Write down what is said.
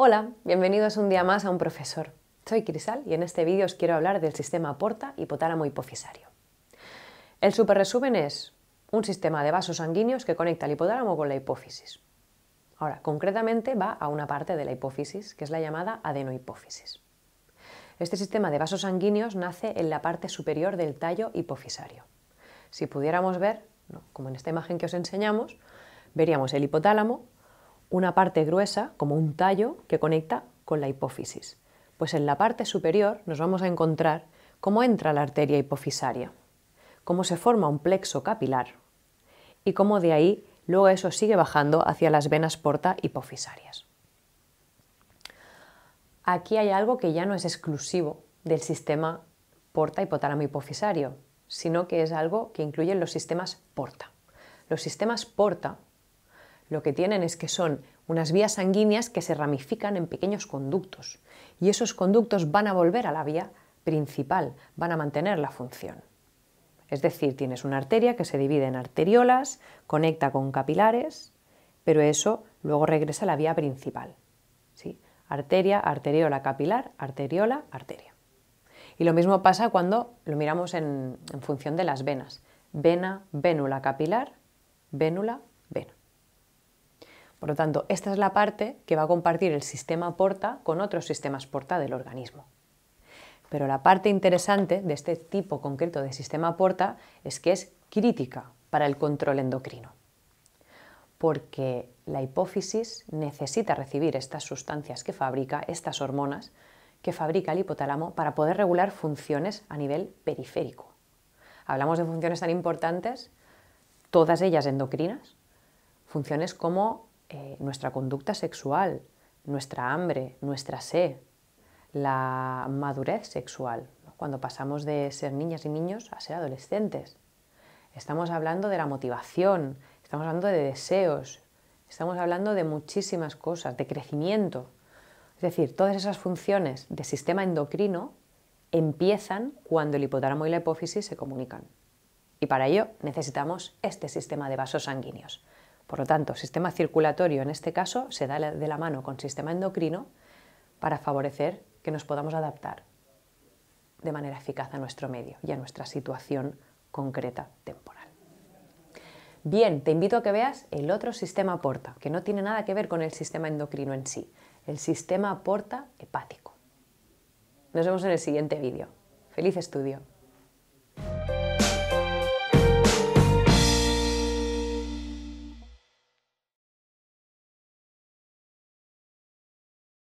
Hola, bienvenidos un día más a un profesor. Soy Crisal y en este vídeo os quiero hablar del sistema porta hipotálamo hipofisario. El superresumen es un sistema de vasos sanguíneos que conecta el hipotálamo con la hipófisis. Ahora, concretamente va a una parte de la hipófisis, que es la llamada adenohipófisis. Este sistema de vasos sanguíneos nace en la parte superior del tallo hipofisario. Si pudiéramos ver, como en esta imagen que os enseñamos, veríamos el hipotálamo, una parte gruesa, como un tallo, que conecta con la hipófisis. Pues en la parte superior nos vamos a encontrar cómo entra la arteria hipofisaria, cómo se forma un plexo capilar y cómo de ahí luego eso sigue bajando hacia las venas porta hipofisarias. Aquí hay algo que ya no es exclusivo del sistema porta hipotálamo hipofisario, sino que es algo que incluye los sistemas porta. Los sistemas porta lo que tienen es que son unas vías sanguíneas que se ramifican en pequeños conductos y esos conductos van a volver a la vía principal, van a mantener la función. Es decir, tienes una arteria que se divide en arteriolas, conecta con capilares, pero eso luego regresa a la vía principal. ¿sí? Arteria, arteriola, capilar, arteriola, arteria. Y lo mismo pasa cuando lo miramos en, en función de las venas. Vena, vénula capilar, vénula, vena. Por lo tanto, esta es la parte que va a compartir el sistema porta con otros sistemas porta del organismo. Pero la parte interesante de este tipo concreto de sistema porta es que es crítica para el control endocrino, porque la hipófisis necesita recibir estas sustancias que fabrica, estas hormonas que fabrica el hipotálamo para poder regular funciones a nivel periférico. Hablamos de funciones tan importantes, todas ellas endocrinas, funciones como eh, nuestra conducta sexual, nuestra hambre, nuestra sed, la madurez sexual, cuando pasamos de ser niñas y niños a ser adolescentes. Estamos hablando de la motivación, estamos hablando de deseos, estamos hablando de muchísimas cosas, de crecimiento. Es decir, todas esas funciones de sistema endocrino empiezan cuando el hipotálamo y la hipófisis se comunican. Y para ello necesitamos este sistema de vasos sanguíneos. Por lo tanto, sistema circulatorio en este caso se da de la mano con sistema endocrino para favorecer que nos podamos adaptar de manera eficaz a nuestro medio y a nuestra situación concreta temporal. Bien, te invito a que veas el otro sistema porta, que no tiene nada que ver con el sistema endocrino en sí, el sistema porta hepático. Nos vemos en el siguiente vídeo. ¡Feliz estudio!